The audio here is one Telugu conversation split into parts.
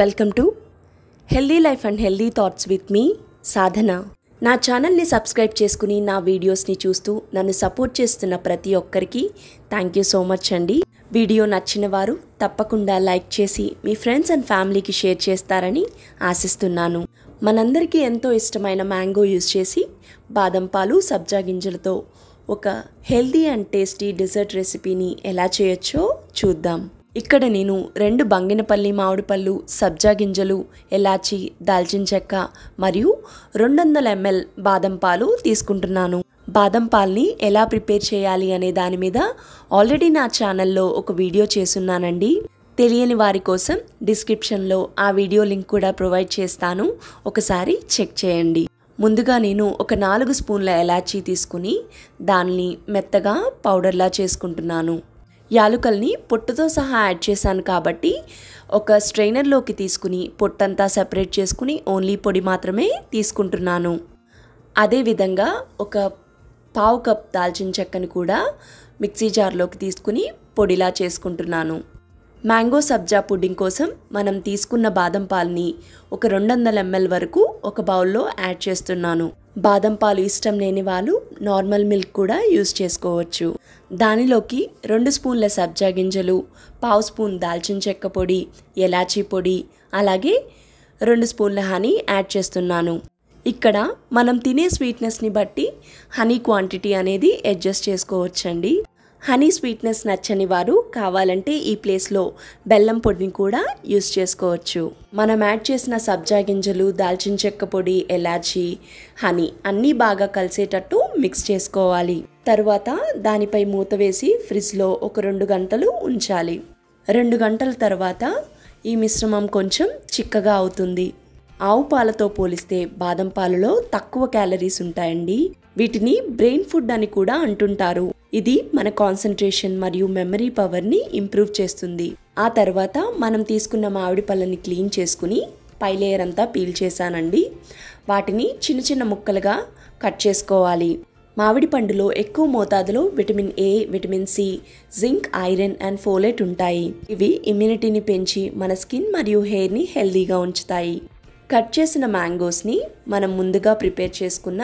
Welcome to healthy life and healthy thoughts with me Sadhana నా ఛానల్ని సబ్స్క్రైబ్ చేసుకుని నా వీడియోస్ని చూస్తూ నన్ను సపోర్ట్ చేస్తున్న ప్రతి ఒక్కరికి థ్యాంక్ యూ సో మచ్ అండి. వీడియో నచ్చిన వారు తప్పకుండా లైక్ చేసి మీ ఫ్రెండ్స్ అండ్ ఫ్యామిలీకి షేర్ చేస్తారని ఆశిస్తున్నాను. మనందరికీ ఎంతో ఇష్టమైన మ్యాంగో యూజ్ చేసి బాదం పాలు సబ్జా గింజలతో ఒక హెల్దీ అండ్ టేస్టీ డెజర్ట్ రెసిపీని ఎలా చేయొచ్చో చూద్దాం. ఇక్కడ నేను రెండు బంగినపల్లి మామిడిపళ్ళు సబ్జా గింజలు ఎలాచి దాల్చిన చెక్క మరియు రెండు వందల ఎంఎల్ బాదం పాలు తీసుకుంటున్నాను. బాదం పాల్ని ఎలా ప్రిపేర్ చేయాలి అనే దాని మీద ఆల్రెడీ నా ఛానల్లో ఒక వీడియో చేసున్నానండి తెలియని వారి కోసం డిస్క్రిప్షన్లో ఆ వీడియో లింక్ కూడా ప్రొవైడ్ చేస్తాను. ఒకసారి చెక్ చేయండి. ముందుగా నేను ఒక నాలుగు స్పూన్ల ఎలాచీ తీసుకుని దాన్ని మెత్తగా పౌడర్లా చేసుకుంటున్నాను. యాలుకల్ని పొట్టుతో సహా యాడ్ చేశాను కాబట్టి ఒక స్ట్రైనర్లోకి తీసుకుని పొట్టంతా సెపరేట్ చేసుకుని ఓన్లీ పొడి మాత్రమే తీసుకుంటున్నాను. అదేవిధంగా ఒక పావు కప్ దాల్చిన చెక్కని కూడా మిక్సీ జార్లోకి తీసుకుని పొడిలా చేసుకుంటున్నాను. మ్యాంగో సబ్జా పుడ్డింగ్ కోసం మనం తీసుకున్న బాదం పాలని ఒక రెండు వందల ఎంఎల్ వరకు ఒక బౌల్లో యాడ్ చేస్తున్నాను. బాదం పాలు ఇష్టం లేని వాళ్ళు నార్మల్ మిల్క్ కూడా యూజ్ చేసుకోవచ్చు. దానిలోకి రెండు స్పూన్ల సబ్జా గింజలు పావు స్పూన్ దాల్చిన చెక్క పొడి ఎలాచీ పొడి అలాగే రెండు స్పూన్ల హనీ యాడ్ చేస్తున్నాను. ఇక్కడ మనం తినే స్వీట్నెస్ని బట్టి హనీ క్వాంటిటీ అనేది అడ్జస్ట్ చేసుకోవచ్చండి. హనీ స్వీట్నెస్ నచ్చని వారు కావాలంటే ఈ ప్లేస్లో బెల్లం పొడిని కూడా యూస్ చేసుకోవచ్చు. మనం యాడ్ చేసిన సబ్జా గింజలు దాల్చిన చెక్క పొడి ఎలాచి హనీ అన్నీ బాగా కలిసేటట్టు మిక్స్ చేసుకోవాలి. తరువాత దానిపై మూత వేసి ఫ్రిడ్జ్లో ఒక రెండు గంటలు ఉంచాలి. రెండు గంటల తర్వాత ఈ మిశ్రమం కొంచెం చిక్కగా అవుతుంది. ఆవు పాలతో పోలిస్తే బాదం పాలలో తక్కువ క్యాలరీస్ ఉంటాయండి. వీటిని బ్రెయిన్ ఫుడ్ అని కూడా అంటుంటారు. ఇది మన కాన్సన్ట్రేషన్ మరియు మెమరీ పవర్ని ఇంప్రూవ్ చేస్తుంది. ఆ తర్వాత మనం తీసుకున్న మామిడి పళ్ళని క్లీన్ చేసుకుని పై లేయర్ అంతా పీల్ చేశానండి. వాటిని చిన్న చిన్న ముక్కలుగా కట్ చేసుకోవాలి. మామిడి పండులో ఎక్కువ మోతాదులో vitamin A vitamin C zinc iron and folate ఉంటాయి. ఇవి ఇమ్యూనిటీని పెంచి మన స్కిన్ మరియు హెయిర్ని హెల్దీగా ఉంచుతాయి. కట్ చేసిన మ్యాంగోస్ని మనం ముందుగా ప్రిపేర్ చేసుకున్న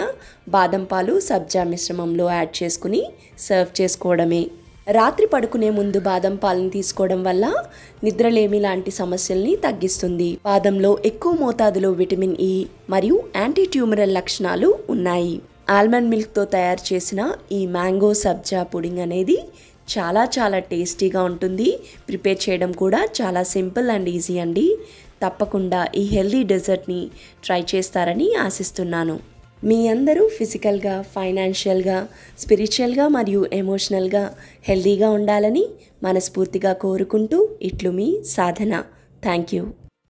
బాదం పాలు సబ్జా మిశ్రమంలో యాడ్ చేసుకుని సర్వ్ చేసుకోవడమే. రాత్రి పడుకునే ముందు బాదం పాలను తీసుకోవడం వల్ల నిద్రలేమి లాంటి సమస్యల్ని తగ్గిస్తుంది. బాదంలో ఎక్కువ మోతాదులో విటమిన్ ఇ మరియు యాంటీ ట్యూమరల్ లక్షణాలు ఉన్నాయి. ఆల్మండ్ మిల్క్తో తయారు చేసిన ఈ మ్యాంగో సబ్జా పుడింగ్ అనేది చాలా చాలా టేస్టీగా ఉంటుంది. ప్రిపేర్ చేయడం కూడా చాలా సింపుల్ అండ్ ఈజీ అండి. తప్పకుండా ఈ హెల్దీ డెజర్ట్ని ట్రై చేస్తారని ఆశిస్తున్నాను. మీ అందరూ ఫిజికల్గా ఫైనాన్షియల్గా స్పిరిచువల్గా మరియు ఎమోషనల్గా హెల్దీగా ఉండాలని మనస్ఫూర్తిగా కోరుకుంటూ ఇట్లు మీ సాధన. Thank you